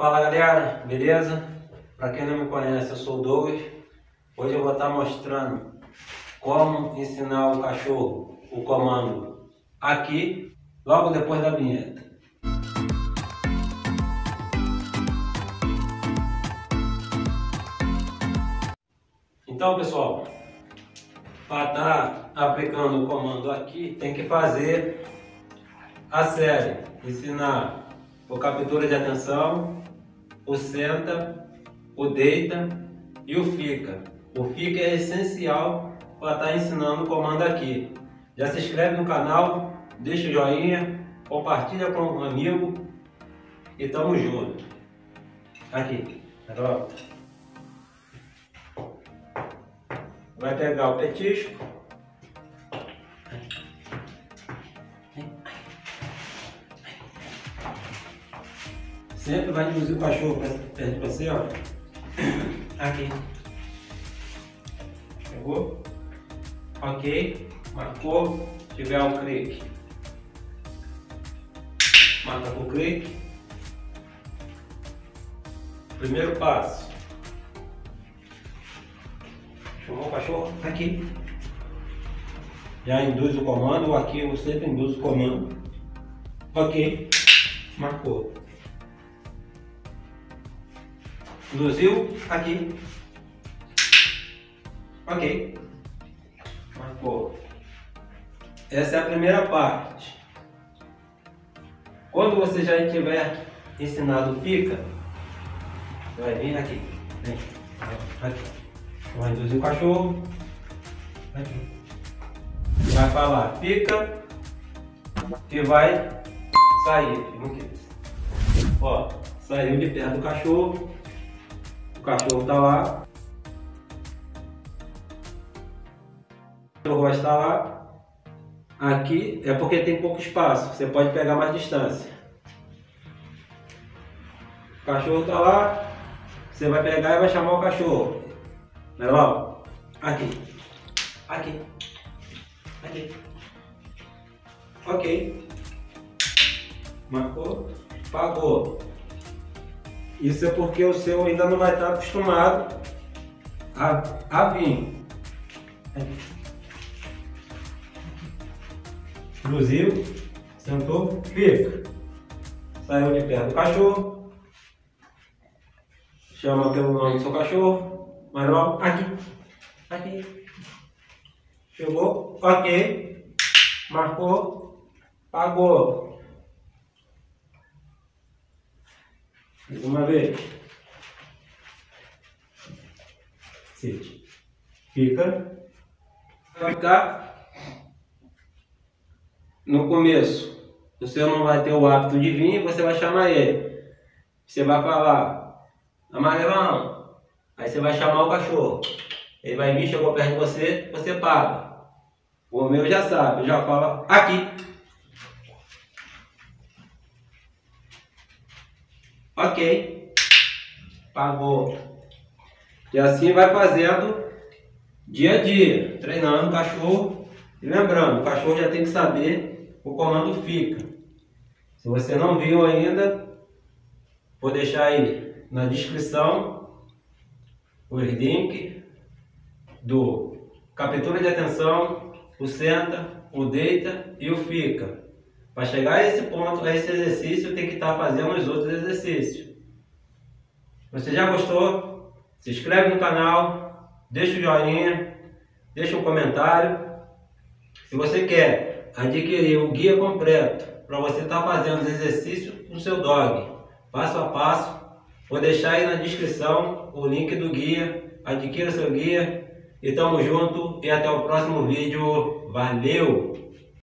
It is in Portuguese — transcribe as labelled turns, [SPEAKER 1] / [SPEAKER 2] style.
[SPEAKER 1] Fala galera, beleza? Para quem não me conhece, eu sou o Douglas. Hoje eu vou estar mostrando como ensinar o cachorro o comando aqui, logo depois da vinheta. Então pessoal, para estar aplicando o comando aqui, tem que fazer a série, ensinar o captura de atenção, o senta, o deita e o fica. O fica é essencial para estar ensinando o comando aqui. Já se inscreve no canal, deixa o joinha, compartilha com um amigo e tamo junto. Aqui, pronto. Vai pegar o petisco. Sempre vai induzir o cachorro perto de você, ó. Aqui. Pegou? Ok. Marcou. Tiver um clique. Marca com clique. Primeiro passo. Chamou o cachorro aqui. Já induz o comando. Aqui eu sempre induz o comando. Ok. Marcou. Induziu aqui. Ok. Marcou. Essa é a primeira parte. Quando você já tiver ensinado fica, vai vir aqui. Vem. Aqui. Vai induzir o cachorro. Aqui. Vai falar fica e vai sair. Ó, saiu de perto do cachorro cachorro está lá. O cachorro vai estar lá. Aqui é porque tem pouco espaço, você pode pegar mais distância. O cachorro está lá, você vai pegar e vai chamar o cachorro. Legal? Aqui. Aqui. Aqui. Ok. Marcou. Pagou. Isso é porque o seu ainda não vai estar acostumado a, a vir. Inclusive, sentou, fica. Saiu de perto do cachorro. Chama pelo nome do seu cachorro. Logo, aqui. Aqui. Chegou, ok. Marcou, pagou. Uma vez. Sit. Fica. Vai ficar no começo. Seu não vai ter o hábito de vir, você vai chamar ele. Você vai falar, amarelão. Aí você vai chamar o cachorro. Ele vai vir, chegou perto de você, você paga. O meu já sabe, já fala aqui. Ok. Pagou. E assim vai fazendo dia a dia, treinando o cachorro. E lembrando, o cachorro já tem que saber o comando fica. Se você não viu ainda, vou deixar aí na descrição os links do captura de atenção, o senta, o deita e o fica. Para chegar a esse ponto, a esse exercício, tem que estar tá fazendo os outros exercícios. Você já gostou? Se inscreve no canal, deixa o joinha, deixa um comentário. Se você quer adquirir o guia completo para você estar tá fazendo os exercícios com seu dog, passo a passo, vou deixar aí na descrição o link do guia. Adquira seu guia e tamo junto e até o próximo vídeo. Valeu!